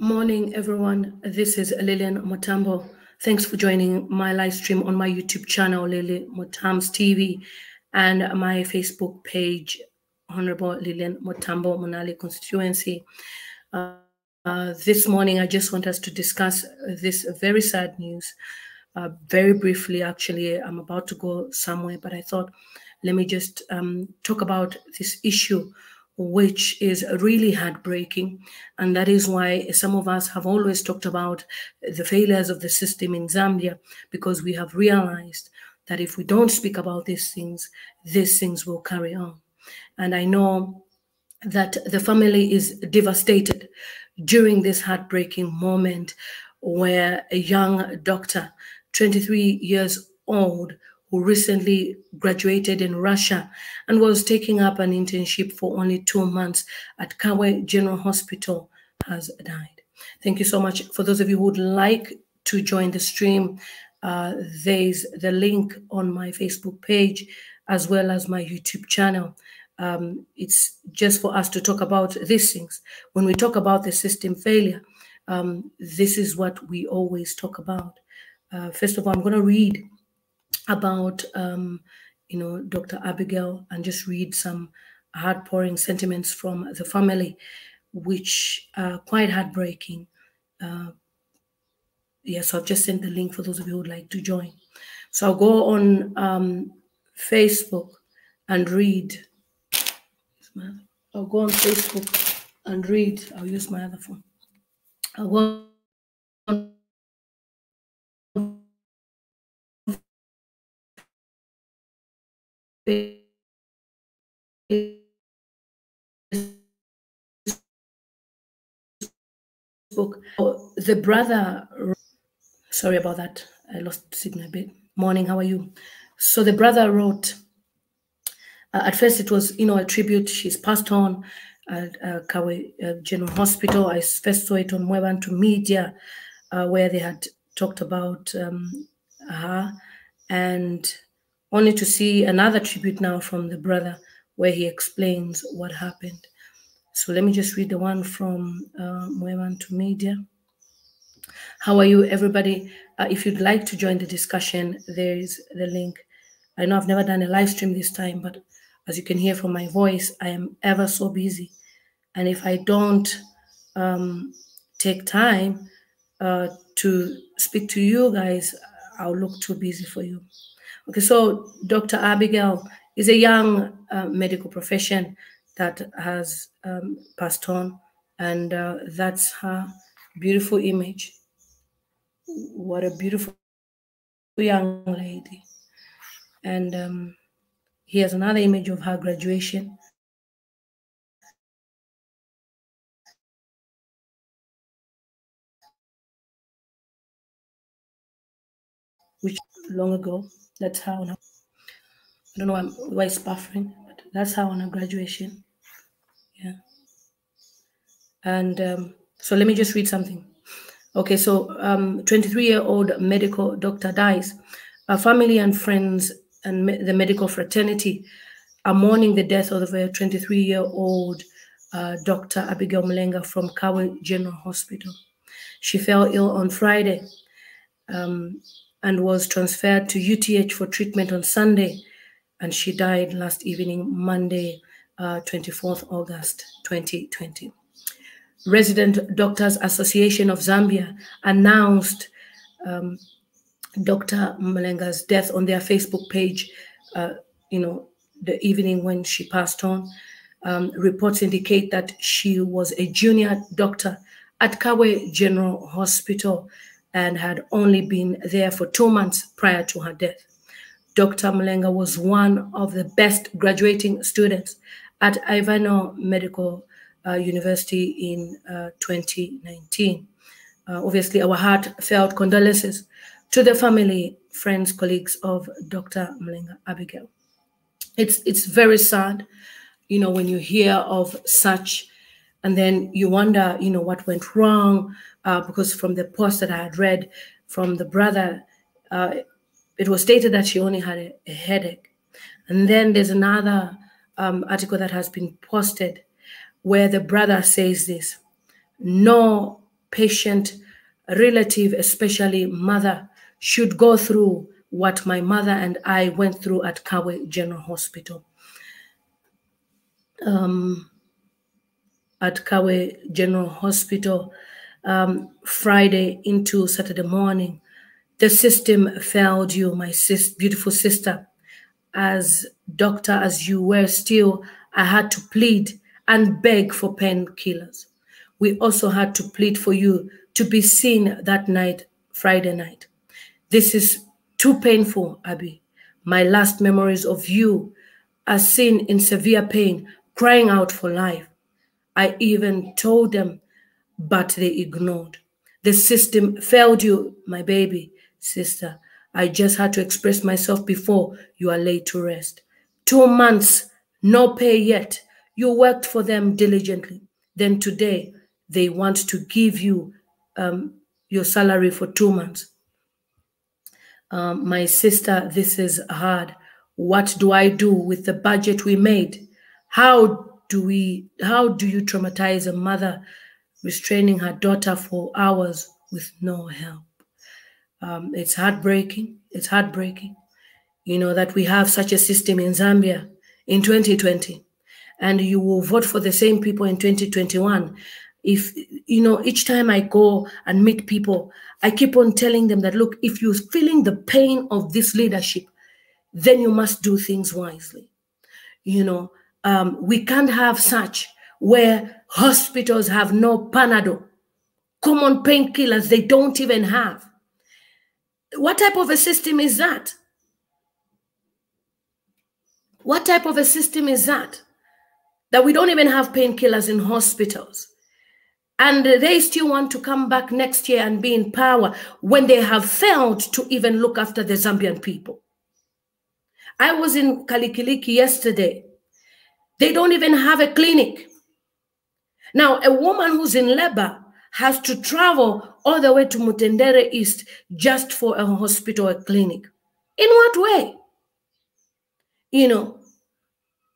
Morning, everyone. This is Lillian Mutambo. Thanks for joining my live stream on my YouTube channel, Lily Mutamz TV, and my Facebook page, Honorable Lillian Mutambo, Munali Constituency. Uh, uh, this morning, I just want us to discuss this very sad news. Uh, very briefly, actually, I'm about to go somewhere, but I thought, let me just um, talk about this issue which is really heartbreaking. And that is why some of us have always talked about the failures of the system in Zambia, because we have realized that if we don't speak about these things, these things will carry on. And I know that the family is devastated during this heartbreaking moment where a young doctor, 23 years old, who recently graduated in Russia and was taking up an internship for only two months at Kabwe General Hospital, has died. Thank you so much. For those of you who would like to join the stream, uh, there's the link on my Facebook page as well as my YouTube channel. Um, it's just for us to talk about these things. When we talk about the system failure, um, this is what we always talk about. Uh, first of all, I'm going to read about um, you know Dr. Abigail and just read some heart-pouring sentiments from the family, which are quite heartbreaking. Uh, yes, I've just sent the link for those of you who would like to join. So I'll go on um, Facebook and read. I'll go on Facebook and read. I'll use my other phone. I'll go on Facebook. The brother, sorry about that. I lost signal a bit. Morning, how are you? So the brother wrote, uh, at first it was, you know, a tribute. She's passed on at uh, Kabwe uh, General Hospital. I first saw it on Mwebantu Media, uh, where they had talked about um, her. And only to see another tribute now from the brother where he explains what happened. So let me just read the one from uh, to Media. How are you, everybody? Uh, if you'd like to join the discussion, there is the link. I know I've never done a live stream this time, but as you can hear from my voice, I am ever so busy. And if I don't um, take time uh, to speak to you guys, I'll look too busy for you. Okay, so Dr. Abigail is a young uh, medical profession that has um, passed on, and uh, that's her beautiful image. What a beautiful young lady. And um, here's another image of her graduation. Which long ago that's how now. I don't know why it's buffering, but that's how on a graduation. Yeah. And um, so let me just read something. Okay, so um, 23-year-old medical doctor dies. Our family and friends and me the medical fraternity are mourning the death of a 23-year-old uh, Dr. Abigail Mulenga from Kabwe General Hospital. She fell ill on Friday. Um, and was transferred to UTH for treatment on Sunday. And she died last evening, Monday, uh, 24th August 2020. Resident Doctors Association of Zambia announced um, Dr. Mulenga's death on their Facebook page, uh, you know, the evening when she passed on. Um, reports indicate that she was a junior doctor at Kabwe General Hospital and had only been there for two months prior to her death. Dr. Mulenga was one of the best graduating students at Ivano Medical uh, University in uh, 2019. Uh, obviously, our heartfelt condolences to the family, friends, colleagues of Dr. Mulenga Abigail. It's, it's very sad, you know, when you hear of such, and then you wonder, you know, what went wrong, uh, because from the post that I had read from the brother, uh, it was stated that she only had a, a headache. And then there's another um, article that has been posted where the brother says this no patient, relative, especially mother, should go through what my mother and I went through at Kabwe General Hospital. Um, at Kabwe General Hospital, um, Friday into Saturday morning, the system failed you, my sis beautiful sister. As doctor as you were still, I had to plead and beg for painkillers. We also had to plead for you to be seen that night, Friday night. This is too painful, Abby. My last memories of you are seen in severe pain, crying out for life. I even told them, but they ignored. The system failed you, my baby, sister. I just had to express myself before you are laid to rest. Two months, no pay yet. You worked for them diligently. Then today, they want to give you um, your salary for two months um, my sister, this is hard. What do I do with the budget we made? How do we, how do you traumatize a mother restraining her daughter for hours with no help? Um, it's heartbreaking. It's heartbreaking, you know, that we have such a system in Zambia in 2020 and you will vote for the same people in 2021 if you know each time i go and meet people i keep on telling them that look if you're feeling the pain of this leadership then you must do things wisely you know um, we can't have such where hospitals have no panadol common painkillers they don't even have. What type of a system is that? What type of a system is that? That we don't even have painkillers in hospitals. And they still want to come back next year and be in power when they have failed to even look after the Zambian people. I was in Kalikiliki yesterday. They don't even have a clinic. Now, a woman who's in labor has to travel all the way to Mutendere East just for a hospital or clinic. In what way? You know,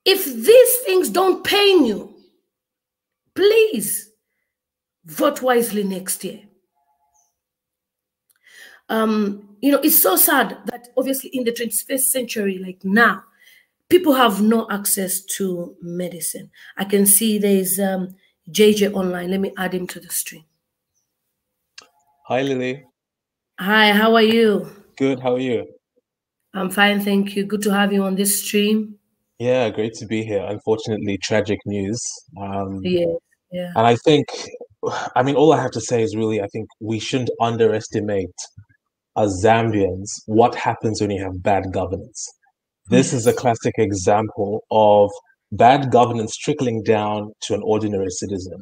if these things don't pain you, please vote wisely next year. Um, you know, it's so sad that obviously in the 21st century, like now, people have no access to medicine. I can see there's um, JJ online. Let me add him to the stream. Hi, Lily. Hi, how are you? Good, how are you? I'm fine, thank you. Good to have you on this stream. Yeah, great to be here. Unfortunately, tragic news. Um, yeah, yeah. And I think I mean, all I have to say is really, I think we shouldn't underestimate as Zambians what happens when you have bad governance. This is a classic example of bad governance trickling down to an ordinary citizen.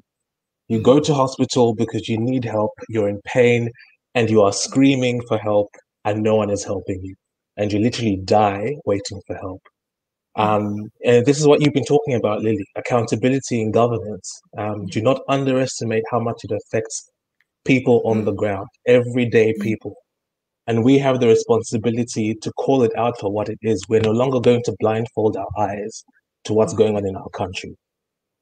You go to hospital because you need help, you're in pain, and you are screaming for help, and no one is helping you. And you literally die waiting for help. Um, and this is what you've been talking about, Lily accountability in governance. Um, do not underestimate how much it affects people on the ground, everyday people. And we have the responsibility to call it out for what it is. We're no longer going to blindfold our eyes to what's going on in our country.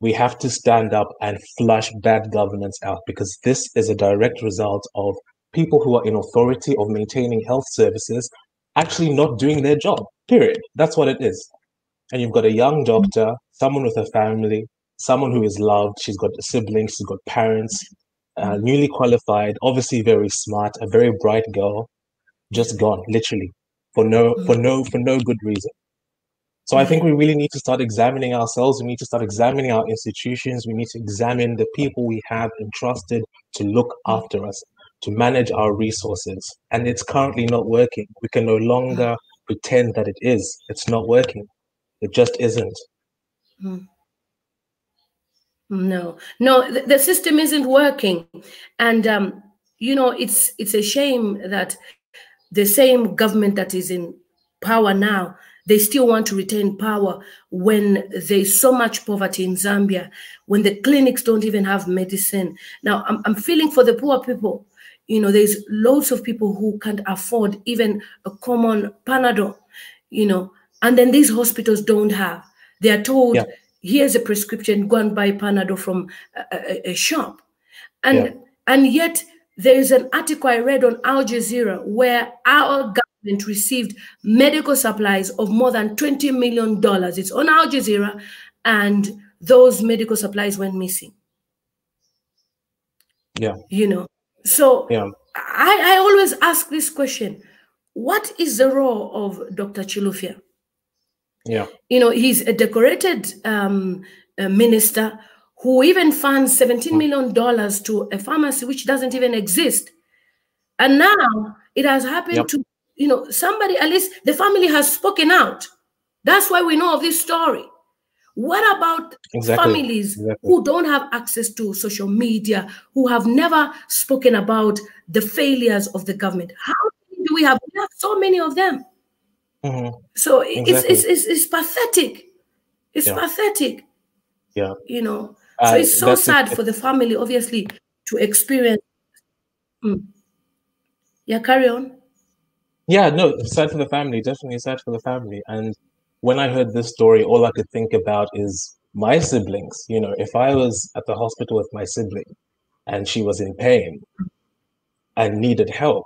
We have to stand up and flush bad governance out because this is a direct result of people who are in authority of maintaining health services actually not doing their job, period. That's what it is and you've got a young doctor, someone with a family, someone who is loved, she's got siblings, she's got parents, uh, newly qualified, obviously very smart, a very bright girl, just gone, literally, for no for no for no good reason. So I think we really need to start examining ourselves. We need to start examining our institutions. We need to examine the people we have entrusted to look after us, to manage our resources. And it's currently not working. We can no longer pretend that it is. It's not working. It just isn't. Hmm. No, no, the, the system isn't working, and um, you know it's it's a shame that the same government that is in power now they still want to retain power when there's so much poverty in Zambia, when the clinics don't even have medicine. Now, I'm, I'm feeling for the poor people. You know, there's loads of people who can't afford even a common Panadol, you know, and then these hospitals don't have. They are told, yeah. here's a prescription, go and buy Panadol from a, a, a shop. And yeah. And yet, there is an article I read on Al Jazeera where our government received medical supplies of more than $20 million. It's on Al Jazeera, and those medical supplies went missing. Yeah. You know, so Yeah. I, I always ask this question What is the role of Dr. Chilufya? Yeah. You know, he's a decorated um, uh, minister who even funds $17 million to a pharmacy which doesn't even exist. And now it has happened Yep. to, you know, somebody, at least the family has spoken out. That's why we know of this story. What about Exactly. families Exactly. who don't have access to social media, who have never spoken about the failures of the government? How do we have? We have so many of them. Mhm. So it's, it's, it's, it's pathetic. It's Yeah. pathetic. Yeah. You know, so Uh, it's so it. sad for the family, obviously, to experience. Mm. Yeah, carry on. Yeah, no, sad for the family, definitely sad for the family. And when I heard this story, all I could think about is my siblings. You know, if I was at the hospital with my sibling and she was in pain and needed help,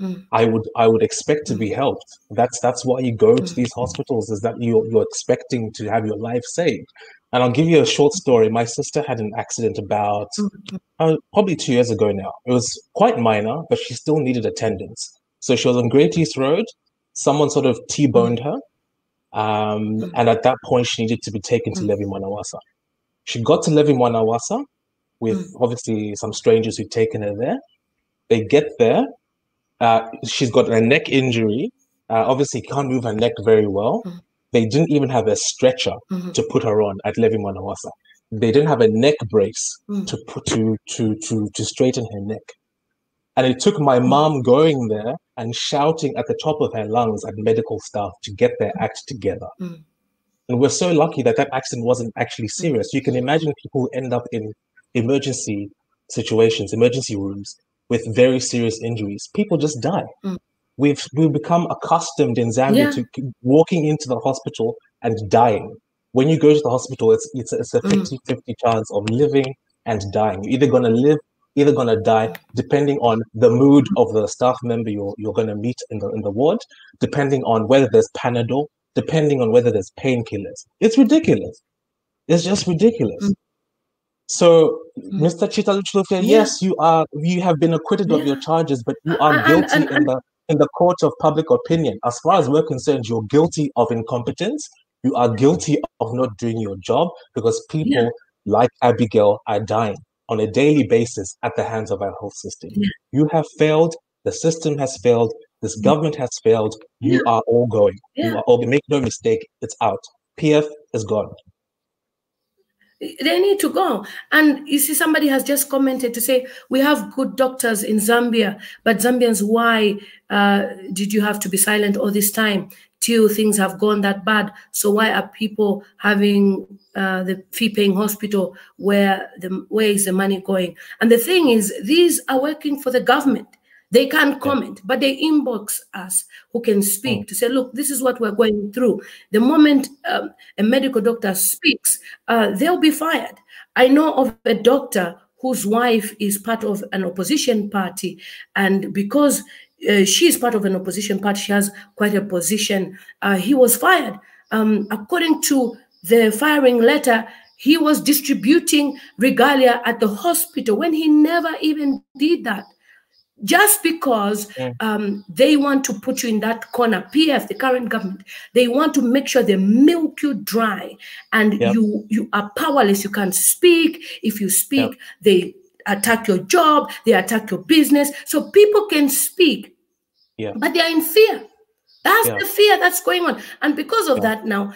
Mm. I would I would expect to be helped. That's that's why you go to Mm. these hospitals, is that you're you're expecting to have your life saved. And I'll give you a short story. My sister had an accident about Mm. uh, probably two years ago now. It was quite minor, but she still needed attendance. So she was on Great East Road. Someone sort of T-boned her. Um, Mm. and at that point, she needed to be taken to Mm. Levy Mwanawasa. She got to Levy Mwanawasa with Mm. obviously some strangers who'd taken her there. They get there. Uh, she's got a neck injury. Uh, obviously, can't move her neck very well. Mm. They didn't even have a stretcher Mhm. to put her on at Levy Mwanawasa. They didn't have a neck brace Mm. to put to to to to straighten her neck. And it took my mom going there and shouting at the top of her lungs at medical staff to get their act together. Mm. And we're so lucky that that accident wasn't actually serious. You can imagine people who end up in emergency situations, emergency rooms with very serious injuries. People just die. Mm. We've we've become accustomed in Zambia Yeah. to walking into the hospital and dying. When you go to the hospital, it's it's, it's a Mm. 50-50 chance of living and dying. You're either gonna live, either gonna die, depending on the mood of the staff member you're you're gonna meet in the in the ward, depending on whether there's Panadol, depending on whether there's painkillers. It's ridiculous. It's just ridiculous. Mm. So, Mm. Mr. Chita Chilufya, Yeah. yes, you are you have been acquitted of your charges, but you are and- guilty and- in the in the court of public opinion. As far as we're concerned, you're guilty of incompetence. You are guilty of not doing your job because people like Abigail are dying on a daily basis at the hands of our health system. Yeah. You have failed. The system has failed. This government has failed. You Yeah. are all going. You are all. Make no mistake. It's out. PF is gone. They need to go. And you see, somebody has just commented to say, we have good doctors in Zambia, but Zambians, why uh, did you have to be silent all this time till things have gone that bad? So why are people having uh, the fee-paying hospital where the where is the money going? And the thing is, these are working for the government. They can't comment, but they inbox us who can speak to say, look, this is what we're going through. The moment um, a medical doctor speaks, uh, they'll be fired. I know of a doctor whose wife is part of an opposition party, and because uh, she is part of an opposition party, she has quite a position. Uh, he was fired. Um, according to the firing letter, he was distributing regalia at the hospital when he never even did that just because Yeah. um, they want to put you in that corner, PF, the current government, they want to make sure they milk you dry and you you are powerless. You can't speak. If you speak, they attack your job, they attack your business. So people can speak, Yeah. but they are in fear. That's the fear that's going on. And because of that, now,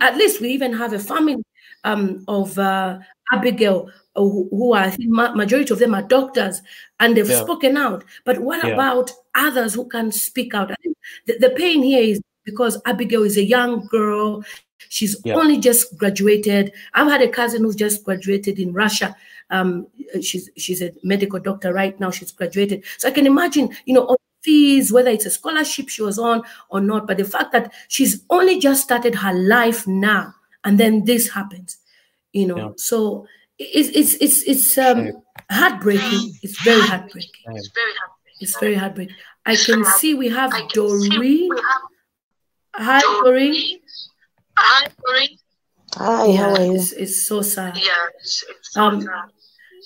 at least we even have a family um, of uh, Abigail, uh, who, are, I think, ma- majority of them are doctors, and they've Yeah. spoken out. But what Yeah. about others who can speak out? I think the, the pain here is because Abigail is a young girl. She's Yeah. only just graduated. I've had a cousin who's just graduated in Russia. Um, she's she's a medical doctor right now. She's graduated, so I can imagine, you know, all fees, whether it's a scholarship she was on or not. But the fact that she's only just started her life now, and then this happens, you know. Yeah. So it's it's it's it's um heartbreaking. It's very heartbreaking. It's very heartbreaking. It's very heartbreaking. I can see we have Doreen. Hi, Doreen. Hi, Doreen. Hi, Yeah, how are you? it's, it's so sad. Yeah, it's, it's Um, um,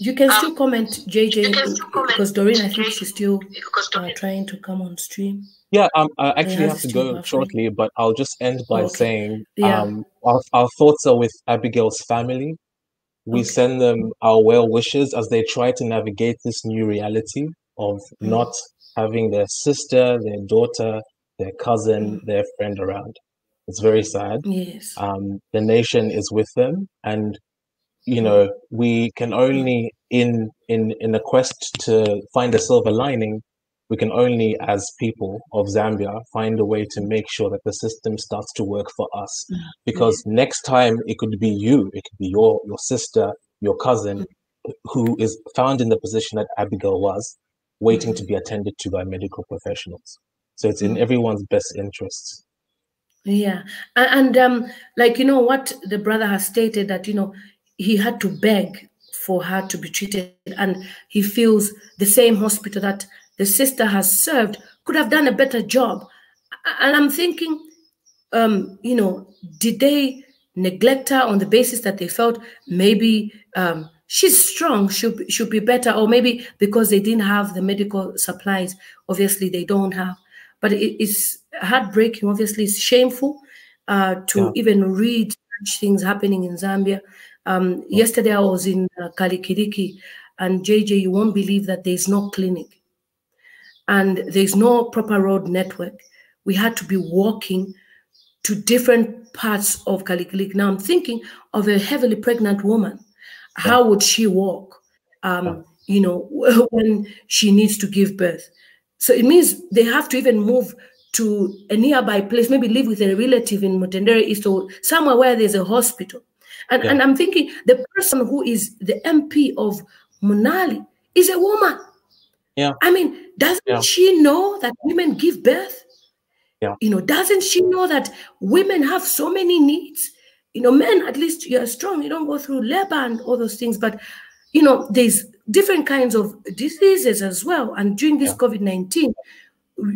You can Um, still comment, JJ, still comment, because Doreen, I think she's still uh, trying to come on stream. Yeah, um, I actually has have to to go roughly- shortly, but I'll just end by Okay. saying Yeah. um, our, our thoughts are with Abigail's family. We Okay. send them our well wishes as they try to navigate this new reality of Mm. not having their sister, their daughter, their cousin, Mm. their friend around. It's very sad. Yes. Um, the nation is with them, and you know we can only in in in a quest to find a silver lining we can only as people of zambia find a way to make sure that the system starts to work for us Mm. because next time it could be you it could be your your sister your cousin who is found in the position that abigail was waiting to be attended to by medical professionals so it's in Mm. everyone's best interests Yeah. And, um, like, you know, what the brother has stated that, you know, he had to beg for her to be treated. And he feels the same hospital that the sister has served could have done a better job. And I'm thinking, um, you know, did they neglect her on the basis that they felt maybe um, she's strong, should be- should be better, or maybe because they didn't have the medical supplies. Obviously, they don't have. But it is heartbreaking. Obviously, it's shameful uh, to Yeah. even read such things happening in Zambia. Um, yesterday, I was in uh, Kalikiliki, and JJ, you won't believe that there's no clinic and there's no proper road network. We had to be walking to different parts of Kalikiliki. Now I'm thinking of a heavily pregnant woman. How would she walk? Um, you know, when she needs to give birth. So it means they have to even move to a nearby place, maybe live with a relative in Mutendere East or somewhere where there's a hospital. And, Yeah. and I'm thinking the person who is the MP of Munali is a woman. Yeah. I mean, doesn't Yeah. she know that women give birth? Yeah. You know, doesn't she know that women have so many needs? You know, men, at least you're strong, you don't go through labor and all those things. But, you know, there's different kinds of diseases as well. And during this Yeah. COVID 19,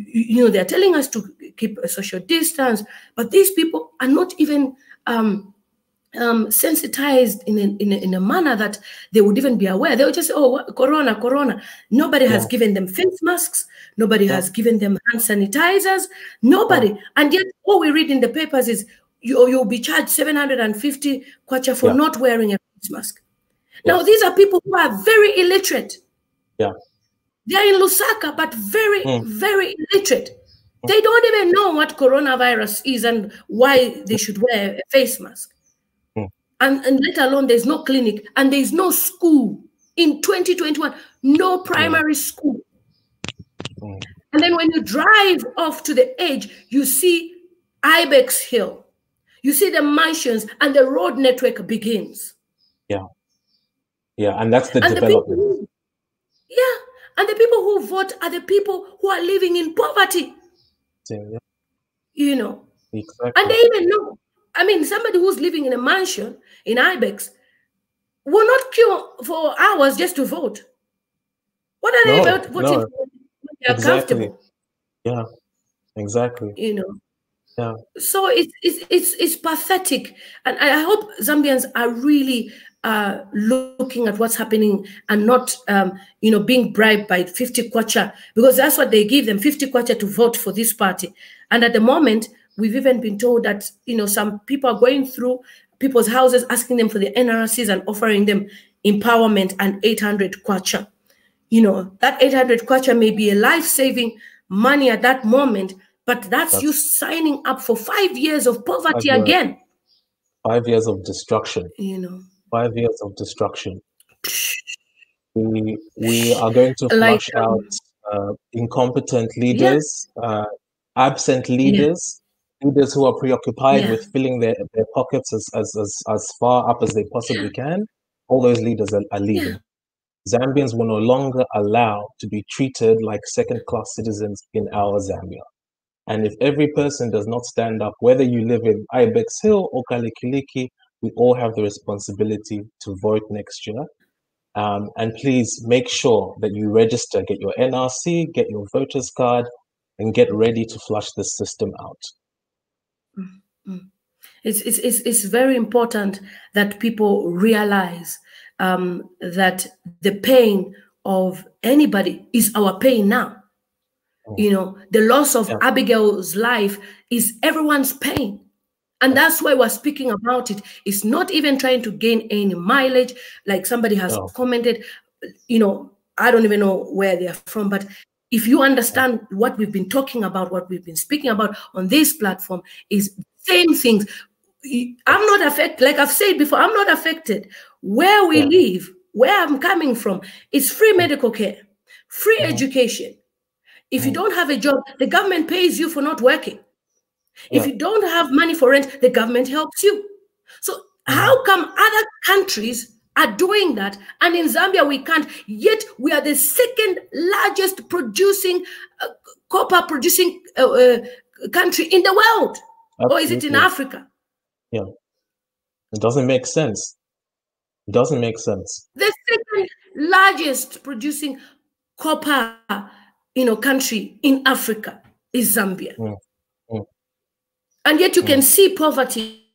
you know, they're telling us to keep a social distance, but these people are not even um, um, sensitized in a, in, a, in a manner that they would even be aware. They would just say, oh, what, corona, corona. Nobody has given them face masks. Nobody Yeah. has given them hand sanitizers. Nobody. And yet, all we read in the papers is you, you'll be charged 750 kwacha for Yeah. not wearing a face mask. Yeah. Now, these are people who are very illiterate. Yeah. They are in Lusaka, but very, Mm. very illiterate. They don't even know what coronavirus is and why they should wear a face mask. Mm. And, and let alone there's no clinic and there's no school in 2021, no primary school. Mm. And then when you drive off to the edge, you see Ibex Hill. You see the mansions and the road network begins. yeah Yeah. and that's the and the development who, yeah, and the people who vote are the people who are living in poverty, Yeah, you know. exactly And they even know. I mean, somebody who's living in a mansion in Ibex will not queue for hours just to vote. What are they No, vote, voting no. They're Exactly. comfortable, yeah exactly you know. Yeah. So it's it's it's it's pathetic, and I hope Zambians are really uh, looking at what's happening and not um, you know being bribed by 50 kwacha because that's what they give them 50 kwacha to vote for this party. And at the moment, we've even been told that you know some people are going through people's houses asking them for the NRCs and offering them empowerment and 800 kwacha. You know that 800 kwacha may be a life-saving money at that moment, but that's, That's- you signing up for five years of poverty years. again. five years of destruction You know, five years of destruction we we are going to Like, flush um, out uh, incompetent leaders uh, absent leaders leaders who are preoccupied Yeah. with filling their, their pockets as, as, as, as far up as they possibly can all those leaders are, are leaving zambians will no longer allow to be treated like second class citizens in our zambia and if every person does not stand up whether you live in ibex hill or kalikiliki We all have the responsibility to vote next year. Um, and please make sure that you register, get your NRC, get your voter's card, and get ready to flush the system out. Mm-hmm. It's, it's, it's, it's very important that people realize um, that the pain of anybody is our pain now. Mm. You know, the loss of yeah. Abigail's life is everyone's pain. And that's why we're speaking about it. It's not even trying to gain any mileage, like somebody has oh. commented. You know, I don't even know where they're from, but if you understand what we've been talking about, what we've been speaking about on this platform, is same things. I'm not affected, like I've said before, I'm not affected. Where we yeah. live, where I'm coming from, is free medical care, free mm-hmm. education. If you mm-hmm. don't have a job, the government pays you for not working. Yeah. If you don't have money for rent, the government helps you. So how come other countries are doing that and in Zambia we can't yet we are the second largest producing uh, copper producing uh, uh, country in the world Absolutely. or is it in Africa? Yeah. It doesn't make sense. It doesn't make sense. The second largest producing copper you know country in Africa is Zambia. Mm. And yet you mm. can see poverty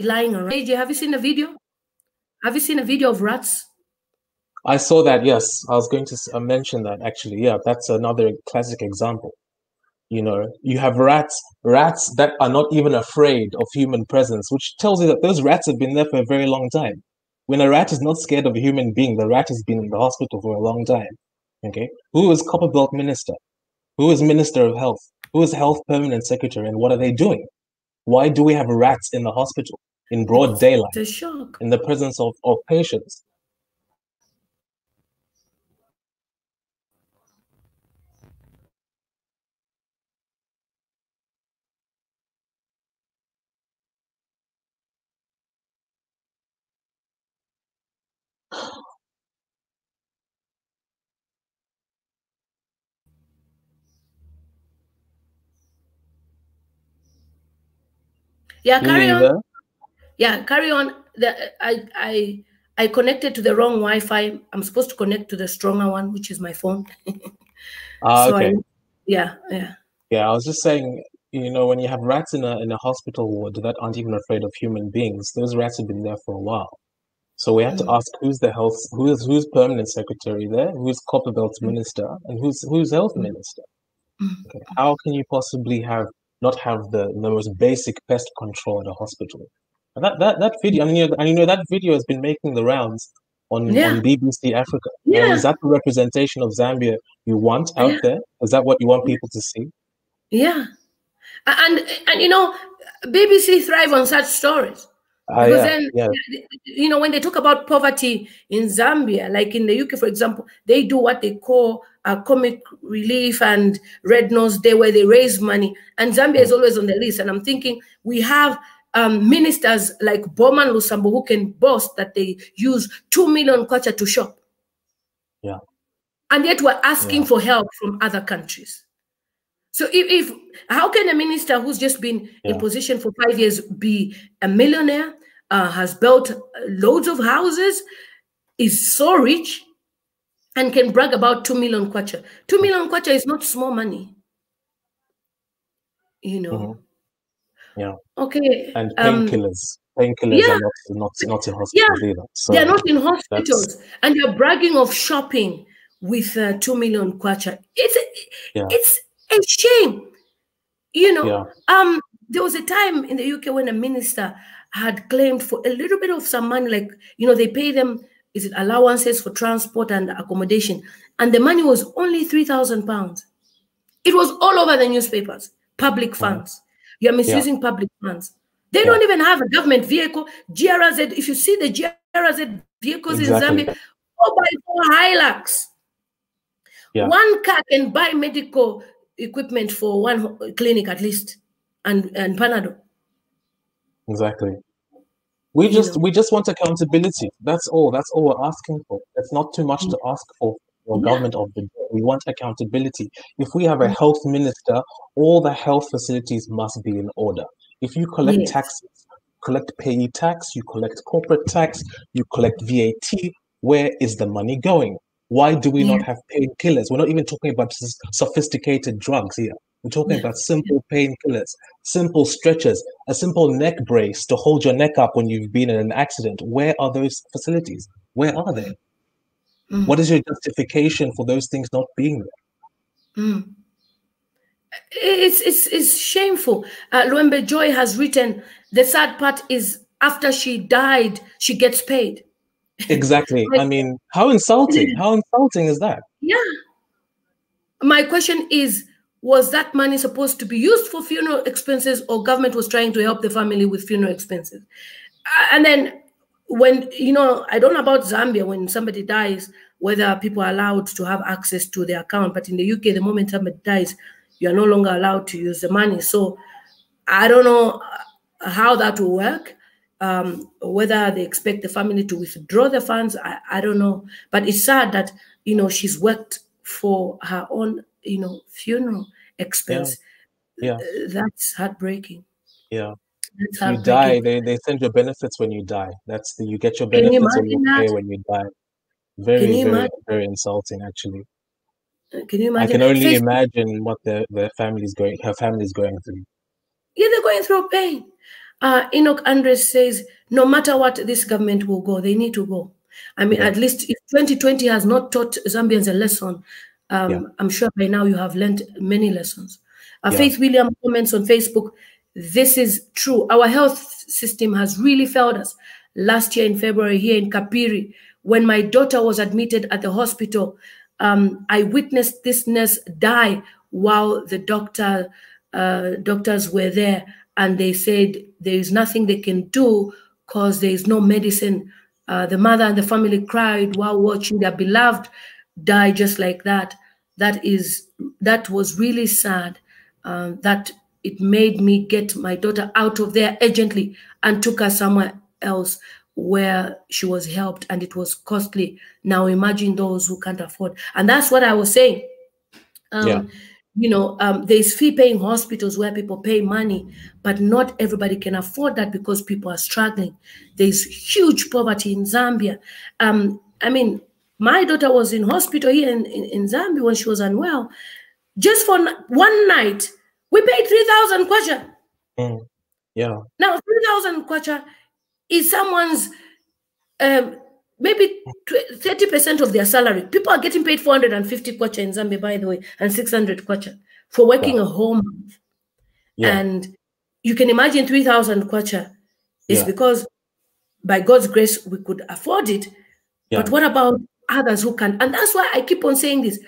lying around. Have you seen a video? Have you seen a video of rats? I saw that, yes. I was going to uh, mention that actually. Yeah, that's another classic example. You know, you have rats, rats that are not even afraid of human presence, which tells you that those rats have been there for a very long time. When a rat is not scared of a human being, the rat has been in the hospital for a long time. Okay. Who is Copperbelt Minister? Who is Minister of Health? Who is Health Permanent Secretary? And what are they doing? Why do we have rats in the hospital in broad daylight? In the presence of, of patients? Yeah, carry on. Yeah, carry on. The, I I I connected to the wrong Wi-Fi. I'm supposed to connect to the stronger one, which is my phone. uh, so okay. I, yeah, yeah. Yeah, I was just saying, you know, when you have rats in a in a hospital ward that aren't even afraid of human beings, those rats have been there for a while. So we have to mm. ask who's the health, who's who's permanent secretary there, who's Copperbelt's mm. minister, and who's who's health mm. minister. Okay. How can you possibly have not have the, the most basic pest control at a hospital. And that, that, that video, I mean, you know, and you know, that video has been making the rounds on, yeah. on BBC Africa. Yeah. is that the representation of Zambia you want out yeah. there? Is that what you want people to see? Yeah. And, and you know, BBC thrive on such stories. Uh, because then, you know, when they talk about poverty in Zambia, like in the UK, for example, they do what they call a comic relief and Red Nose Day, where they raise money. And Zambia is always on the list. And I'm thinking we have um, ministers like Bowman Lusambo who can boast that they use 2 million kwacha to shop. Yeah. And yet we're asking yeah. for help from other countries. So if, if how can a minister who's just been yeah. in position for five years be a millionaire, uh, has built loads of houses, is so rich, and can brag about 2 million kwacha. 2 million kwacha is not small money. You know. Mm -hmm. Yeah. Okay. And um, painkillers. Um, painkillers yeah. are not, not, not in hospitals yeah. either. So they're not in hospitals. And you're bragging of shopping with uh, 2 million kwacha. It's, yeah. it's a shame. You know, yeah. um, there was a time in the UK when a minister had claimed for a little bit of some money, like, you know, they pay them, is it allowances for transport and accommodation? And the money was only 3,000 pounds. It was all over the newspapers, public funds. You're misusing yeah. public funds. They yeah. don't even have a government vehicle. GRZ, if you see the GRZ vehicles exactly. in Zambia, 4 by 4 Hilux. Yeah. One car can buy medical equipment for one clinic at least and, and Panado. Exactly. We just we just want accountability. That's all. That's all we're asking for. It's not too much to mm. ask for. Or Yeah. government of the day. We want accountability. If we have a health minister, all the health facilities must be in order. If you collect Yes. taxes, collect payee tax, you collect corporate tax, you collect VAT, where is the money going? Why do we not have painkillers? We're not even talking about sophisticated drugs here. We're talking Yeah. about simple painkillers, simple stretchers, a simple neck brace to hold your neck up when you've been in an accident. Where are those facilities? Where are they? Mm. What is your justification for those things not being there? Mm. It's it's it's shameful. Uh, Luembe Joy has written the sad part is after she died, she gets paid. Exactly. I mean, how insulting! How insulting is that? Yeah. My question is was that money supposed to be used for funeral expenses or government was trying to help the family with funeral expenses? Uh, and then when you know, I don't know about Zambia when somebody dies whether people are allowed to have access to their account, but in the UK the moment somebody dies, you are no longer allowed to use the money. So I don't know uh, how that will work. Um, whether they expect the family to withdraw the funds, I, I don't know. But it's sad that you know she's worked for her own you know funeral expense. Yeah. Uh, that's heartbreaking. Yeah. You die, they, they send your benefits when you die. That's the you get your you benefits imagine pay when you die. Very, you very, imagine? very insulting actually. Uh, Can you imagine? I can only imagine what their their family's going her family's going through. Yeah, they're going through pain. Uh, Enoch Andres says, no matter what, this government will go. They need to go. I mean, Yeah. at least if 2020 has not taught Zambians a lesson, um, Yeah. I'm sure by now you have learned many lessons. Uh, Yeah. Faith William comments on Facebook, this is true. Our health system has really failed us. Last year in February here in Kapiri, when my daughter was admitted at the hospital, um, I witnessed this nurse die while the doctor uh, doctors were there, and they said there is nothing they can do because there is no medicine. Uh, the mother and the family cried while watching their beloved die just like that. That is that was really sad. Um, that it made me get my daughter out of there urgently and took her somewhere else where she was helped and it was costly. Now imagine those who can't afford. And that's what I was saying. Um, Yeah. You know, um, there's fee paying hospitals where people pay money, but not everybody can afford that because people are struggling. There's huge poverty in Zambia. Um, I mean, my daughter was in hospital here in, in, in Zambia when she was unwell. Just for one night, we pay 3,000 kwacha. Mm. Yeah. Now, 3,000 kwacha is someone's um, maybe 30% of their salary. People are getting paid 450 kwacha in Zambia, by the way, and 600 kwacha for working a whole month. Yeah. And you can imagine 3,000 kwacha is Yeah. because by God's grace we could afford it. Yeah. But what about others who can? And that's why I keep on saying this.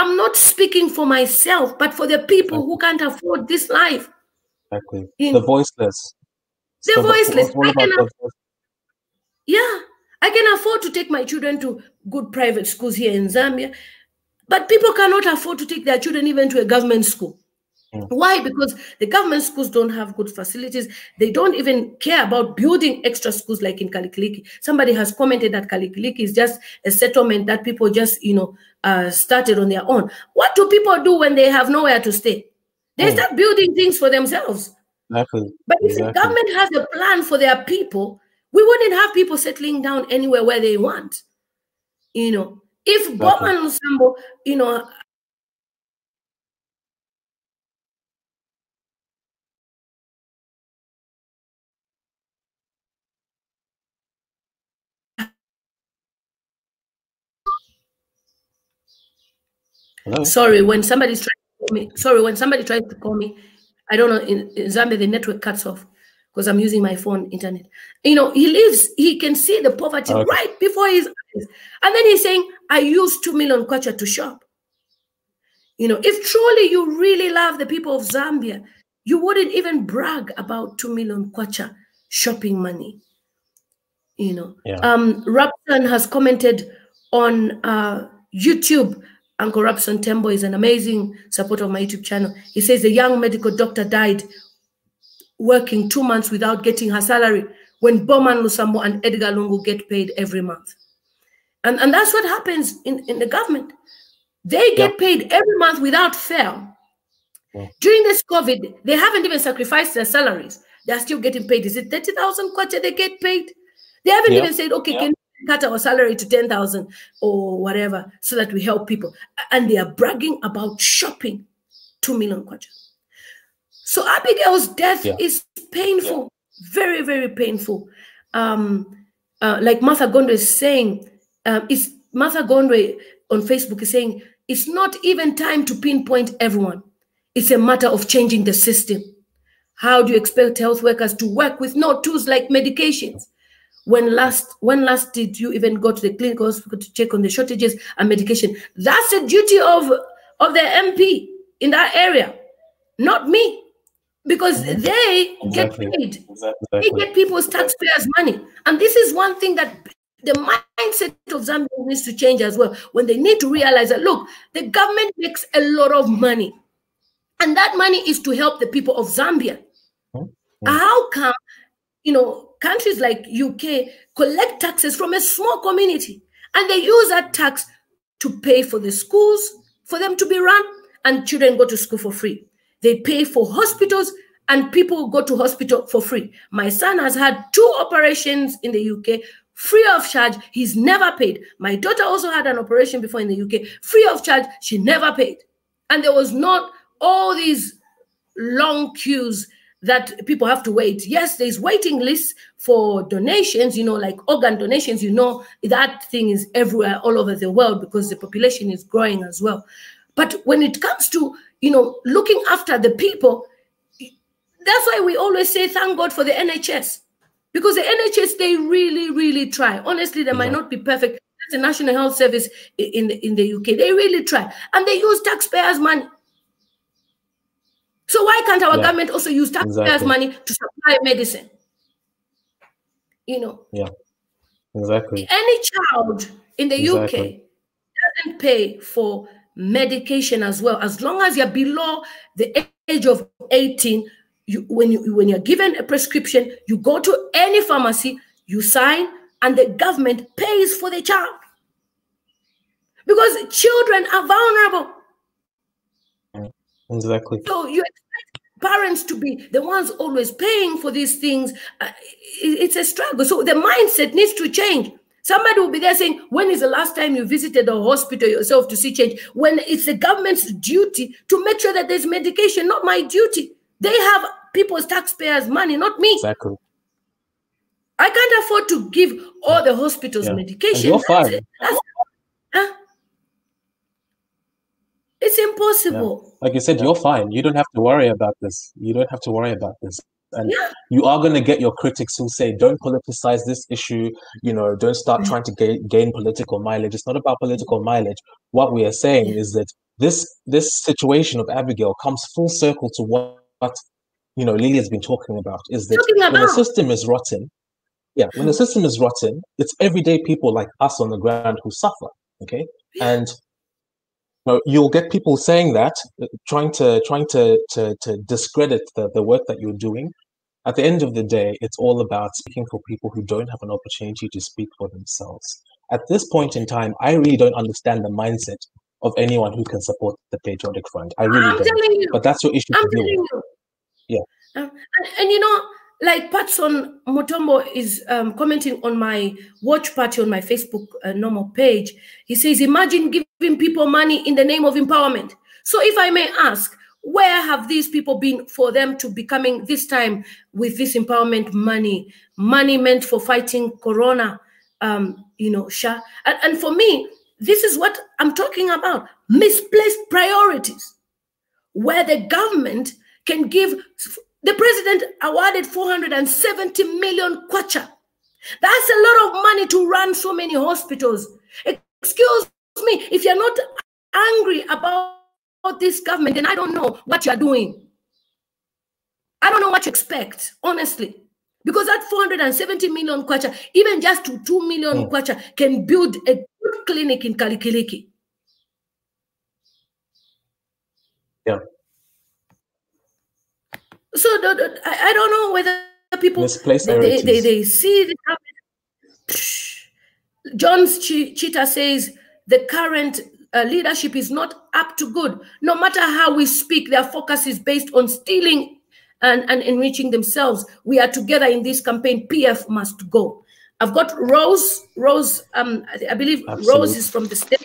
I'm not speaking for myself, but for the people who can't afford this life. Exactly. In- The voiceless. The So, voiceless. I can the voiceless? Yeah, I can afford to take my children to good private schools here in Zambia, but people cannot afford to take their children even to a government school. Mm. Why? Because the government schools don't have good facilities. They don't even care about building extra schools like in Kalikiliki. Somebody has commented that Kalikiliki is just a settlement that people just, you know, uh, started on their own. What do people do when they have nowhere to stay? They Mm. start building things for themselves. Exactly. But if Exactly. the government has a plan for their people, we wouldn't have people settling down anywhere where they want. You know, if Bob Exactly. and you know, Hello? sorry, when somebody's trying to call me, sorry, when somebody tries to call me, I don't know, in, in Zambia, the network cuts off because I'm using my phone internet. You know, he lives, he can see the poverty Okay. right before his eyes. And then he's saying, I use 2 million kwacha to shop. You know, if truly you really love the people of Zambia, you wouldn't even brag about 2 million kwacha shopping money. You know, Yeah. um, Rapson has commented on uh, YouTube. Uncle Rapson Tembo is an amazing supporter of my YouTube channel. He says the young medical doctor died working two months without getting her salary when Bowman Lusambo and Edgar Lungu get paid every month. And, and that's what happens in, in the government. They get paid every month without fail. Yeah. During this COVID, they haven't even sacrificed their salaries. They're still getting paid. Is it 30,000 kwacha they get paid? They haven't Yeah. even said, okay, can we cut our salary to 10,000 or whatever so that we help people. And they are bragging about shopping 2 million kwacha. So Abigail's death Yeah. is painful, very, very painful. Um, uh, like Martha Gondwe is saying, um, is Martha Gondwe on Facebook is saying it's not even time to pinpoint everyone. It's a matter of changing the system. How do you expect health workers to work with no tools like medications? When last when last did you even go to the clinic hospital to check on the shortages and medication? That's the duty of of the MP in that area, not me, because they Exactly. get paid. They get people's taxpayers' money. And this is one thing that the mindset of Zambia needs to change as well. When they need to realize that, look, the government makes a lot of money. And that money is to help the people of Zambia. Mhm. How come, you know, countries like UK collect taxes from a small community and they use that tax to pay for the schools for them to be run and children go to school for free. They pay for hospitals and people go to hospital for free. My son has had two operations in the UK free of charge. He's never paid. My daughter also had an operation before in the UK free of charge. She never paid. And there was not all these long queues that people have to wait. Yes, there's waiting lists for donations, you know, like organ donations, you know, that thing is everywhere all over the world because the population is growing as well. But when it comes to, you know, looking after the people, that's why we always say thank God for the NHS. Because the NHS, they really, really try. Honestly, they might not be perfect. That's the National Health Service in the, in the UK. They really try. And they use taxpayers' money. So why can't our Yeah. government also use taxpayers' Exactly. money to supply medicine? You know, Yeah. Exactly. any child in the UK doesn't pay for medication as well as long as you're below the age of 18 you when you when you're given a prescription you go to any pharmacy you sign and the government pays for the child because children are vulnerable Exactly. so you expect parents to be the ones always paying for these things. Uh, it's a struggle. So the mindset needs to change. Somebody will be there saying, When is the last time you visited a hospital yourself to see change? When it's the government's duty to make sure that there's medication, not my duty. They have people's taxpayers' money, not me. Exactly. I can't afford to give all the hospitals Yeah. medication. And you're That's fine. it. That's- huh? It's impossible. Like you said, you're fine. You don't have to worry about this. You don't have to worry about this. And Yeah. you are going to get your critics who say, don't politicize this issue. You know, don't start Mm. trying to gain, gain political mileage. It's not about political mileage. What we are saying is that this this situation of Abigail comes full circle to what, what you know Lily has been talking about. Is that Talking when the system is rotten, yeah, when the system is rotten, it's everyday people like us on the ground who suffer. Okay, and know, you'll get people saying that, uh, trying to trying to to, to discredit the, the work that you're doing. At the end of the day, it's all about speaking for people who don't have an opportunity to speak for themselves. At this point in time, I really don't understand the mindset of anyone who can support the Patriotic Front. I really I'm don't. But that's your issue I'm to deal with. you. Yeah. Um, and, and you know, like Patson Motombo is um, commenting on my watch party on my Facebook uh, normal page. He says, Imagine giving people money in the name of empowerment. So, if I may ask, where have these people been for them to be coming this time with this empowerment money, money meant for fighting corona? Um, you know, Sha. And, and for me, this is what I'm talking about misplaced priorities where the government can give the president awarded 470 million kwacha. That's a lot of money to run so many hospitals. Excuse me if you're not angry about this government then i don't know what you're doing. I don't know what you expect honestly. Because that 470 million kwacha even just to 2 million Mm. kwacha can build a good clinic in kalikiliki So the, the- I, I don't know whether people Misplaced they, they, they, they see the government. John's Cheetah says the current uh, leadership is not up to good. No matter how we speak, their focus is based on stealing and, and enriching themselves. We are together in this campaign. PF must go. I've got Rose. Rose, um, I believe Absolutely. Rose is from the States.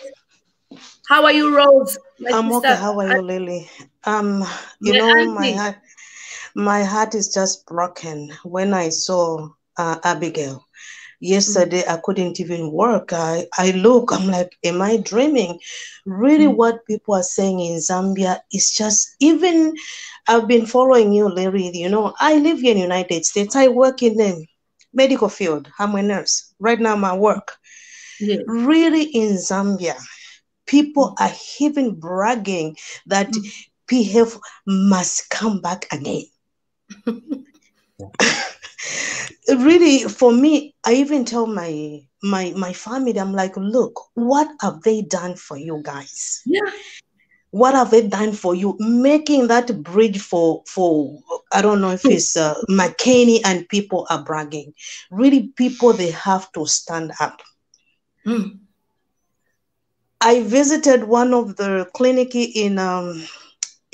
How are you, Rose? My I'm sister. okay. How are you, Lily? Um, you My know, my auntie. heart, my heart is just broken when I saw uh, Abigail. Yesterday, I couldn't even work. I, I look, I'm like, am I dreaming? Really, Mm. what people are saying in Zambia is just even. I've been following you, Larry. You know, I live here in United States. I work in the medical field. I'm a nurse. Right now, my work Yeah. really in Zambia, people are even bragging that Mm. PF must come back again. really, for me, I even tell my my my family, I'm like, look, what have they done for you guys? Yeah. What have they done for you? Making that bridge for for I don't know if it's uh, McKinney and people are bragging. Really, people they have to stand up. Mm. I visited one of the clinic in um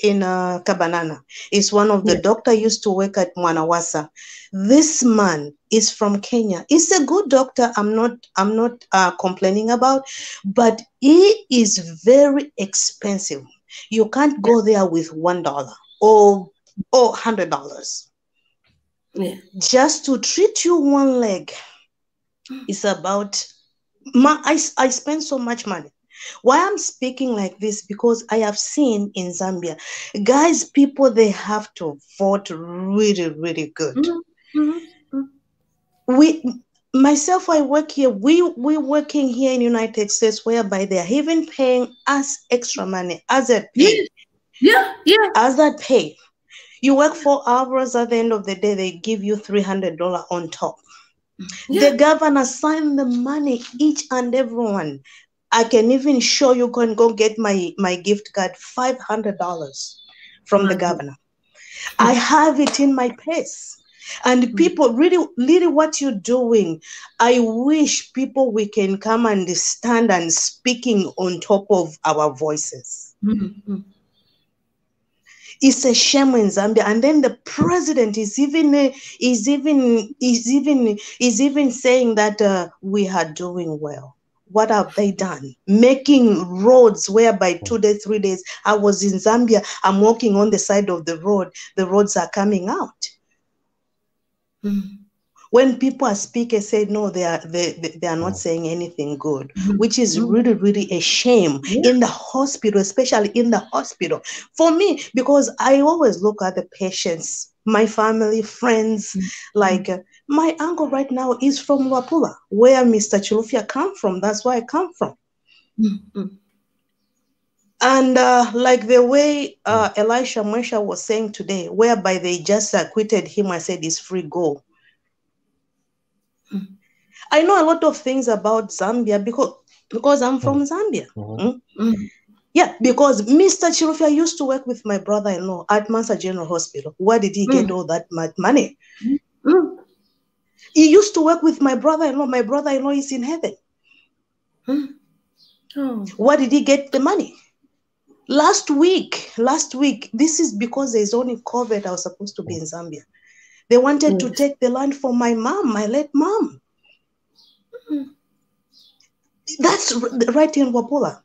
in uh, Kabanana. It's one of the Yeah. doctor used to work at Mwanawasa. This man is from Kenya. He's a good doctor. I'm not I'm not uh, complaining about, but he is very expensive. You can't go there with one dollar or or hundred dollars Yeah. just to treat you one leg. It's about my, I, I spend so much money. Why I'm speaking like this because I have seen in Zambia, guys, people they have to vote really, really good. Mhm. Mhm. We myself, I work here. We we working here in United States, whereby they are even paying us extra money as a pay, Yeah. Yeah. as that pay. You work four hours at the end of the day, they give you three hundred dollar on top. Yeah. The governor signed the money, each and everyone. I can even show you can go get my, my gift card, five hundred dollars from the Mhm. governor. I have it in my purse. And people really, really what you're doing, I wish people we can come and stand and speaking on top of our voices. Mhm. It's a shame in Zambia, and then the president is even uh, is even is even is even saying that uh, we are doing well. What have they done? Making roads whereby two days, three days. I was in Zambia. I'm walking on the side of the road. The roads are coming out. Mhm. When people are speaking, say no, they are they, they, they are not Mm. saying anything good, Mhm. which is Mhm. really really a shame Yeah. in the hospital, especially in the hospital. For me, because I always look at the patients, my family, friends, Mm. like uh, my uncle right now is from Luapula, where Mr. Chilufya come from. That's where I come from. Mhm. And uh, like the way uh, Elisha Mwesha was saying today, whereby they just acquitted him and said he's free go. Mm. I know a lot of things about Zambia because because I'm from Zambia. Mhm. Mhm. Yeah, because Mr. Chilufya used to work with my brother-in-law at Mansa General Hospital. Where did he get Mm. all that ma- money? Mhm. He used to work with my brother-in-law. My brother-in-law is in heaven. Mhm. Oh. Where did he get the money? Last week, last week, this is because there's only COVID. I was supposed to be in Zambia. They wanted to take the land for my mom, my late mom. Mhm. That's right in Luapula.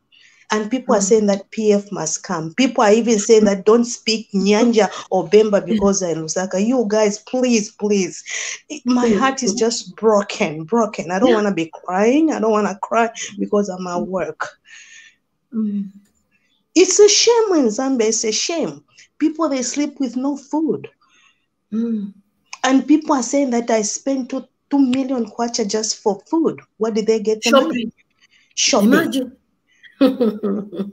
And people are Mm. saying that PF must come. People are even saying that don't speak Nyanja or Bemba because they're in Lusaka. You guys, please, please. My Mm. heart is just broken, broken. I don't Yeah. want to be crying. I don't want to cry because I'm at work. Mhm. It's a shame in Zambia. It's a shame. People they sleep with no food, Mhm. and people are saying that I spent two two million kwacha just for food. Where did they get the money? Shopping. Shopping. Imagine.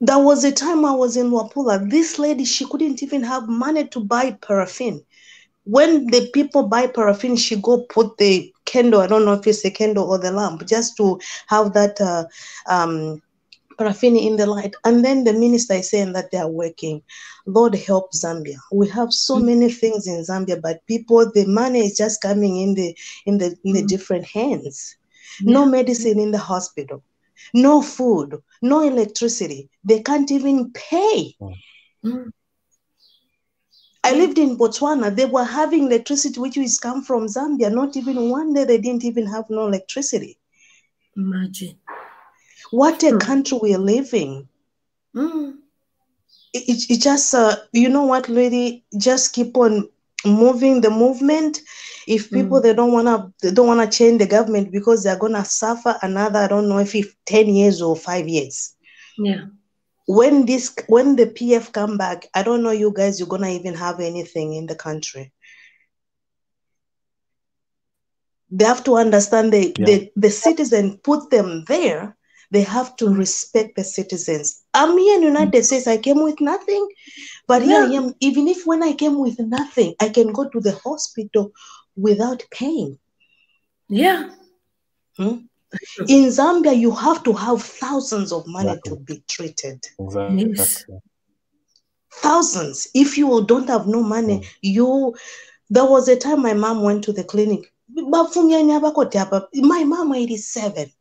There was a time I was in Luapula. This lady, she couldn't even have money to buy paraffin. When the people buy paraffin, she go put the candle. I don't know if it's a candle or the lamp, just to have that uh, um, paraffin in the light. And then the minister is saying that they are working. Lord help Zambia. We have so Mm. many things in Zambia, but people, the money is just coming in the in the in the Mm. different hands. no medicine in the hospital, no food, no electricity. They can't even pay. Mm. I lived in Botswana. They were having electricity, which is come from Zambia. Not even one day they didn't even have no electricity. Imagine. What a Hmm. country we are living. Mm. It, it, it just, uh, you know what, lady, just keep on moving the movement. If mm. people they don't wanna they don't wanna change the government because they're gonna suffer another I don't know if it's ten years or five years. Yeah. When this when the PF come back, I don't know you guys you're gonna even have anything in the country. They have to understand the Yeah. the, the citizen put them there. They have to mm. respect the citizens. I'm here in United mm. States. I came with nothing, but here I Yeah. am. Even if when I came with nothing, I can go to the hospital without paying. Yeah. In Zambia, you have to have thousands of money to be treated. Exactly. Yes. Thousands. If you don't have no money, you. There was a time my mom went to the clinic. My mom, 87,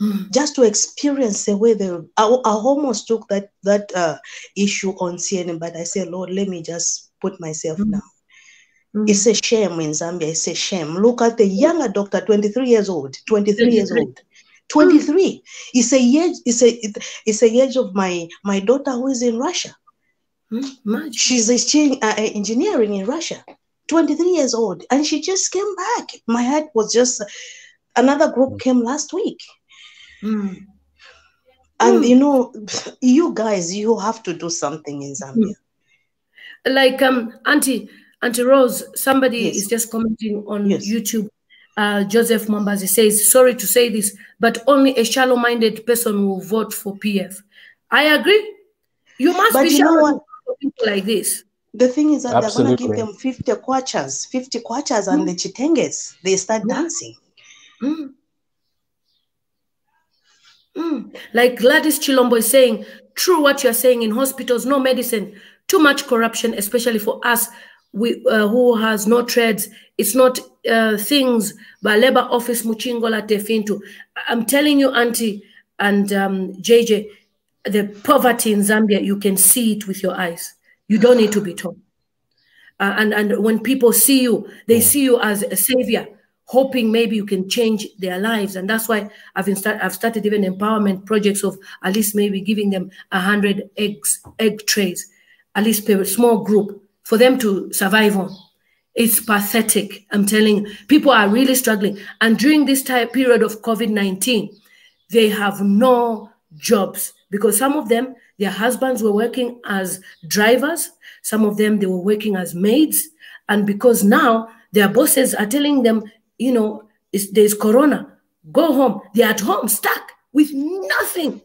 Mm. just to experience the way they. I, I almost took that that uh, issue on CNN, but I said, Lord, let me just put myself Mm. now. Mm. It's a shame in Zambia. It's a shame. Look at the younger doctor, 23 years old, 23 years 23. old. 23. It's a age, it's a it's a age of my my daughter who is in Russia. Mm. She's studying uh, engineering in Russia. 23 years old. And she just came back. My heart was just another group came last week. Mm. And Mm. you know, you guys, you have to do something in Zambia. Like um Auntie Auntie Rose, somebody Yes. is just commenting on Yes. YouTube. Uh, Joseph Mambazi says, sorry to say this, but only a shallow-minded person will vote for PF. I agree. You must But be you know shallow what? for people like this. The thing is that they're gonna give them 50 kwachas, 50 kwachas and the chitenges. They start Yeah. dancing. Mm. Mm. Like Gladys Chilombo is saying, true what you're saying in hospitals, no medicine, too much corruption, especially for us we, uh, who has no trades. It's not uh, things by labor office muchingola tefintu. I'm telling you, Auntie and um, JJ, the poverty in Zambia, you can see it with your eyes. You don't need to be told. Uh, and and when people see you, they see you as a savior, hoping maybe you can change their lives. And that's why I've start, I've started even empowerment projects of at least maybe giving them a hundred eggs, egg trays, at least per small group for them to survive on. It's pathetic. I'm telling you, people are really struggling. And during this time period of COVID 19, they have no jobs because some of them, their husbands were working as drivers, some of them, they were working as maids. And because now their bosses are telling them, you know, there's corona, go home. They're at home stuck with nothing.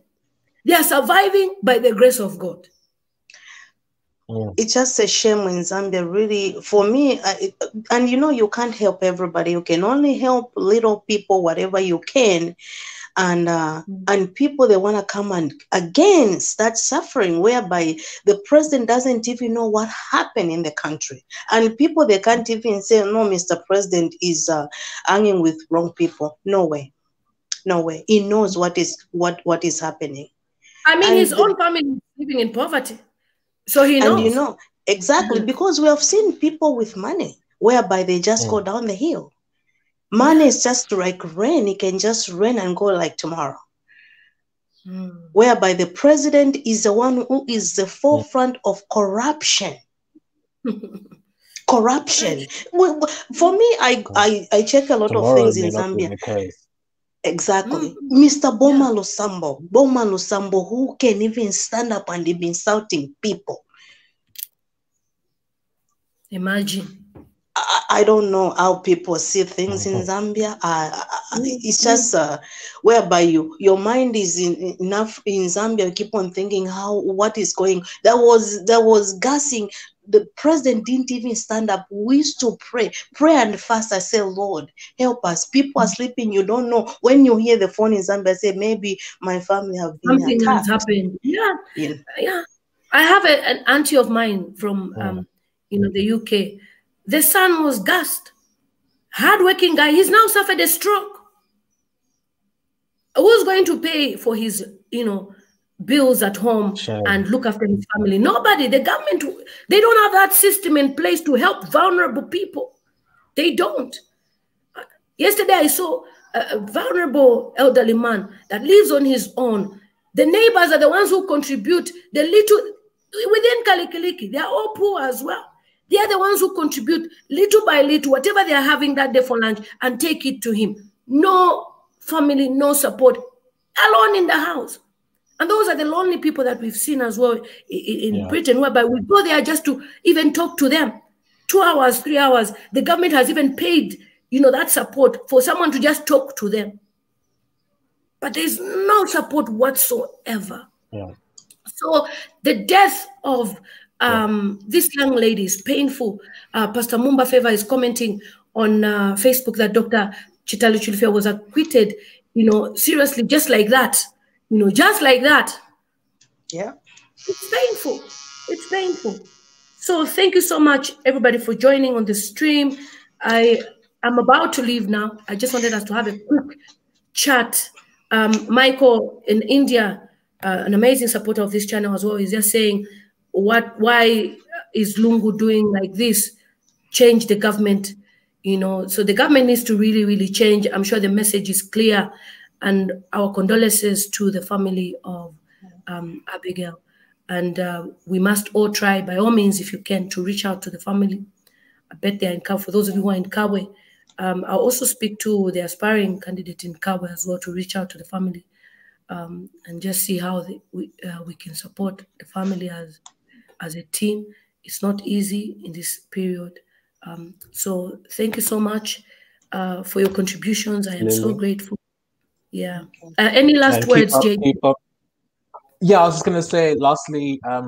They are surviving by the grace of God. Mm. It's just a shame in Zambia, really. For me, I, and you know, you can't help everybody. You can only help little people, whatever you can. And uh, Mm. and people they want to come and again start suffering, whereby the president doesn't even know what happened in the country, and people they can't even say, "No, Mr. President is uh, hanging with wrong people." No way, no way. He knows what is what what is happening. I mean, And his the- own family is living in poverty. So he knows. And you know, exactly, Mhm. because we have seen people with money whereby they just go down the hill. Money is just like rain, it can just rain and go like tomorrow. Mm. Whereby the president is the one who is the forefront of corruption. Corruption. Well, well, For me, I, I, I check a lot of things in Zambia. The case. Exactly. Mm. Mr. Bowman Lusambo, Bowman Lusambo, who can even stand up and be insulting people. Imagine. I, I don't know how people see things in Mhm. Zambia. I, I, I- Mm, it's just uh, whereby you your mind is in enough in Zambia. You keep on thinking how what is going. There was there was gassing. The president didn't even stand up. We used to pray, pray and fast. I say, Lord, help us. People are sleeping. You don't know when you hear the phone in Zambia. Say maybe my family have been Something has happened. Yeah. You know, yeah i have a, an auntie of mine from Mm. um, you know the uk the son was gassed hardworking guy he's now suffered a stroke who's going to pay for his, you know, bills at home and look after his family? Nobody. The government, they don't have that system in place to help vulnerable people. They don't. Yesterday, I saw a, a vulnerable elderly man that lives on his own. The neighbors are the ones who contribute the little within Kalikiliki. They are all poor as well. They are the ones who contribute little by little, whatever they are having that day for lunch, and take it to him. No family, no support, alone in the house. And those are the lonely people that we've seen as well in, Yeah. Britain, whereby we go there just to even talk to them. Two hours, three hours. The government has even paid, you know, that support for someone to just talk to them. But there's no support whatsoever. Yeah. So the death of um, this young lady is painful. Uh, Pastor Mumba Favor is commenting on uh, Facebook that Dr. Chitalu Chilufya was acquitted, you know, seriously, just like that, you know, just like that. Yeah. It's painful. It's painful. So thank you so much, everybody, for joining on the stream. I am about to leave now. I just wanted us to have a quick chat. Um, Michael in India, uh, an amazing supporter of this channel as well, is just saying, "What? Why is Lungu doing like this? Change the government." You know, so the government needs to really, really change. I'm sure the message is clear, and our condolences to the family of um, Abigail. And uh, we must all try, by all means, if you can, to reach out to the family. I bet they're in Kabwe. For those of you who are in Kabwe, um, I'll also speak to the aspiring candidate in Kabwe as well to reach out to the family um, and just see how the, we, uh, we can support the family as, as a team. It's not easy in this period. Um, so thank you so much uh, for your contributions. I am so grateful. Yeah. Uh, any last And keep words, up- keep up. Yeah, I was just gonna say. Lastly, um,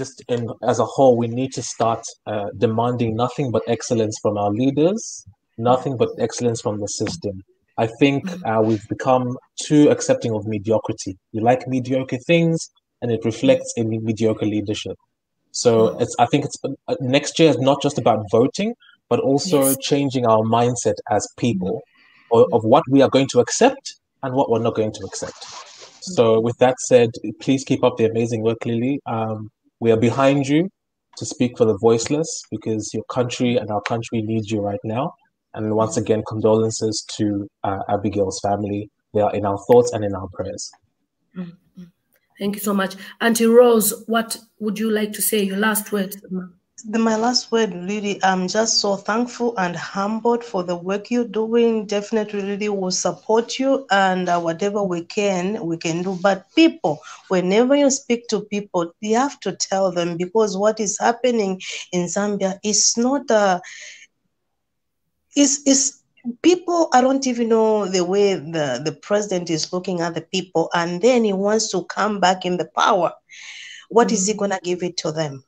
just in as a whole, we need to start uh, demanding nothing but excellence from our leaders, nothing but excellence from the system. I think uh, we've become too accepting of mediocrity. You like mediocre things, and it reflects in mediocre leadership. So it's. I think it's uh, next year is not just about voting, but also Yes. changing our mindset as people, or, of what we are going to accept and what we're not going to accept. So, with that said, please keep up the amazing work, Lily. Um, we are behind you to speak for the voiceless because your country and our country needs you right now. And once again, condolences to uh, Abigail's family. They are in our thoughts and in our prayers. Thank you so much. Auntie Rose, what would you like to say? Your last words. The, my last word, really, I'm just so thankful and humbled for the work you're doing. Definitely, really will support you and uh, whatever we can, we can do. But people, whenever you speak to people, you have to tell them because what is happening in Zambia is not a. Is is people i don't even know the way the, the president is looking at the people and then he wants to come back in the power What is he going to give it to them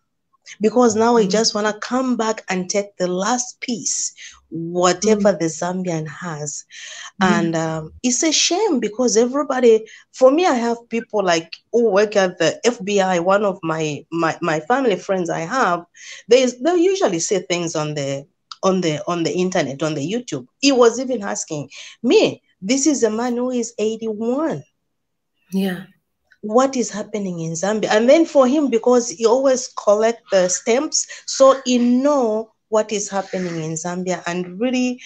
because now he Mm. just want to come back and take the last piece whatever the zambian has. And um, it's a shame because everybody for me i have people like who work at the fbi one of my my, my family friends i have they they usually say things on the on the on the internet on the youtube. He was even asking me this is a man who is 81 Yeah. What is happening in Zambia. And then for him, because he always collect the stamps, so he know what is happening in Zambia. And really,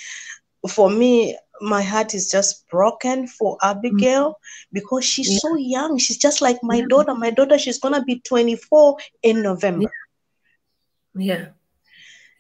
for me, my heart is just broken for Abigail mm. because she's Yeah. so young. She's just like my Yeah. daughter. My daughter, she's gonna be 24 in November. Yeah.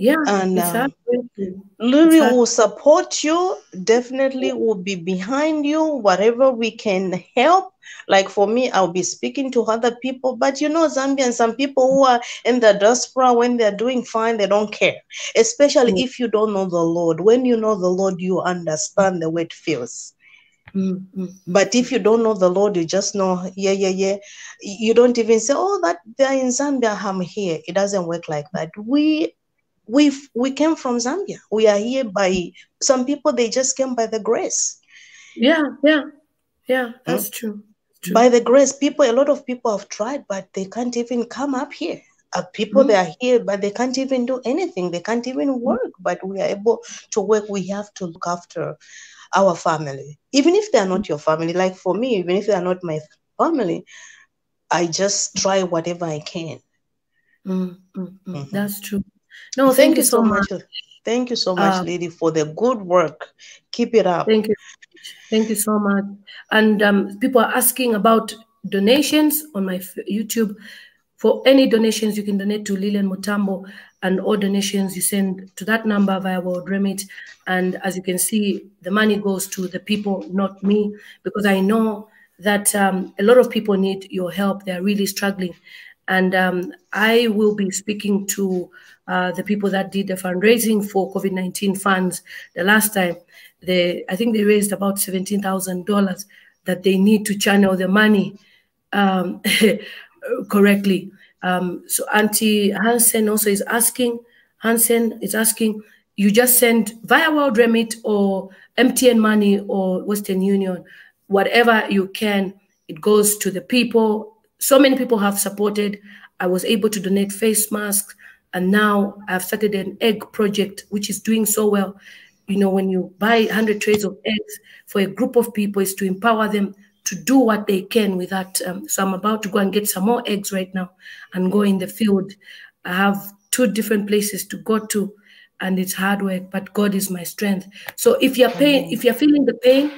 Yeah. And, um, heartbreaking. Lily Exactly. will support you, definitely will be behind you, whatever we can help. Like for me, I'll be speaking to other people. But you know, Zambian, some people who are in the diaspora, when they're doing fine, they don't care. Especially Mm. if you don't know the Lord. When you know the Lord, you understand the way it feels. Mm, mm. But if you don't know the Lord, you just know, yeah, yeah, yeah. You don't even say, oh, that they're in Zambia, I'm here. It doesn't work like that. We we we came from Zambia. We are here by some people. They just came by the grace. Yeah. Yeah. Yeah. That's true. True. By the grace, people. A lot of people have tried, but they can't even come up here. Uh, people Mhm. they are here, but they can't even do anything. They can't even work. But we are able to work. We have to look after our family. Even if they're not your family, like for me, even if they're not my family, I just try whatever I can. Mm, mm, mm. Mhm. That's true. No, thank, you so much. Thank you so much, Um, lady, for the good work. Keep it up. Thank you. Thank you so much. And um, people are asking about donations on my YouTube. For any donations, you can donate to Lillian Mutambo, and all donations you send to that number via World Remit. And as you can see, the money goes to the people, not me, because I know that um, a lot of people need your help. They are really struggling. And um, I will be speaking to uh, the people that did the fundraising for COVID 19 funds the last time. They, I think they raised about $17,000 that they need to channel the money um, correctly. Um, so Auntie Hansen also is asking, Hansen is asking, you just send via World Remit or MTN Money or Western Union, whatever you can, it goes to the people. So many people have supported. I was able to donate face masks, and now I've started an egg project, which is doing so well. You know, when you buy 100 trays of eggs for a group of people, is to empower them to do what they can with that. Um, so I'm about to go and get some more eggs right now and go in the field. I have two different places to go to, and it's hard work, but God is my strength. So if you're pain, if you're feeling the pain,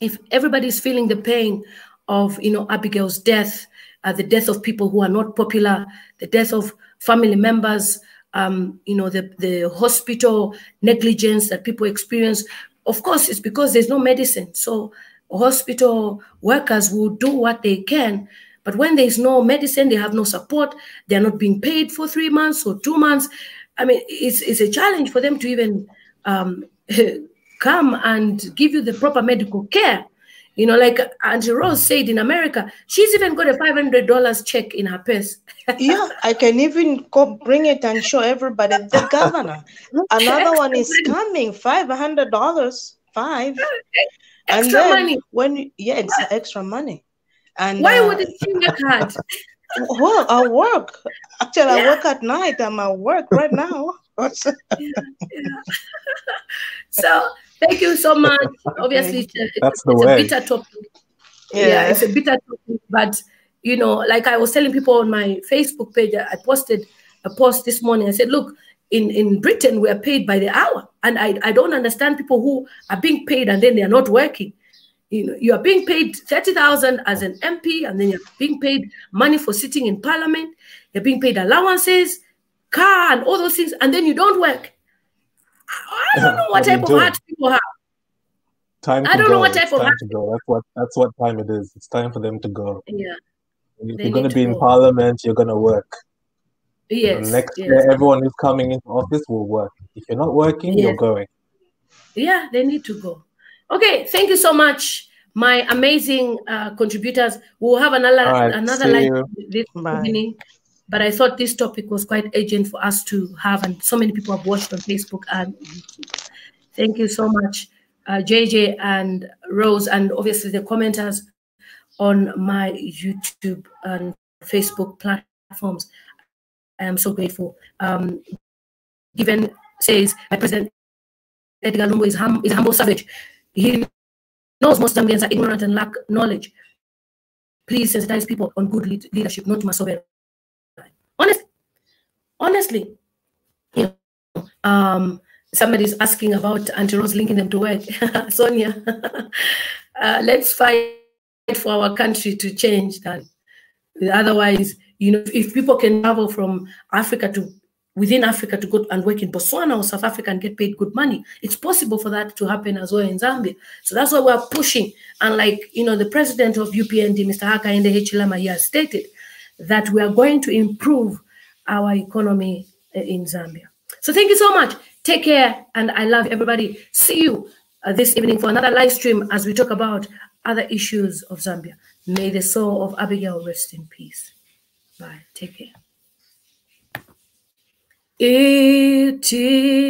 if everybody's feeling the pain of you know Abigail's death, uh, the death of people who are not popular, the death of family members, um, you know the the hospital negligence that people experience. Of course, it's because there's no medicine. So hospital workers will do what they can, but when there's no medicine, they have no support. They're not being paid for three months or two months. I mean, it's it's a challenge for them to even um, come and give you the proper medical care. You know, like Auntie Rose said in America, she's even got a $500 check in her purse. yeah, I can even go bring it and show everybody. The governor. Another one is coming. Five hundred dollars. Five. And Extra then money. when yeah, it's extra money. And Why uh, would it she work hard? well, I work. Actually, I work at night. I'm at work right now. So thank you so much. Obviously, it's a, it's That's the it's a bitter topic. yeah. yeah, it's a bitter topic, but you know, like I was telling people on my Facebook page, I posted a post this morning. I said, look, in, in Britain, we are paid by the hour. And I, I don't understand people who are being paid and then they are not working. You know, you are being paid 30,000 as an MP, and then you're being paid money for sitting in parliament, you're being paid allowances, car, and all those things, and then you don't work. I I don't know what What type of do? heart people have. Time to I don't go. know what It's type of time to go. That's what that's what time it is. It's time for them to go. Yeah. If They you're gonna need be to in go. parliament, you're gonna work. You know, Yes. next yes. year, everyone who's coming into office will work. If you're not working, you're going. Yeah, they need to go. Okay, thank you so much, my amazing uh, contributors. We'll have another All right, another see live this Bye. evening. But I thought this topic was quite urgent for us to have, and so many people have watched on Facebook and. Thank you so much, uh, JJ and Rose, and obviously the commenters on my YouTube and Facebook platforms. I am so grateful. Um, Given says, my president Edgar Lungu is, hum, is humble savage. He knows most Zambians are ignorant and lack knowledge. Please sensitize people on good lead- leadership, not Masobe. Honestly, um, somebody's asking about Auntie Rose linking them to work. Sonia, uh, let's fight for our country to change that. Otherwise, you know, if people can travel from Africa to within Africa to go and work in Botswana or South Africa and get paid good money, it's possible for that to happen as well in Zambia. So that's why we're pushing. And like, you know, the president of UPND, Mr. Hakainde Hichilema, he has stated that we are going to improve our economy uh, in Zambia. So thank you so much. Take care. And I love everybody. See you uh, this evening for another live stream as we talk about other issues of Zambia. May the soul of Abigail rest in peace. Bye. Take care. It is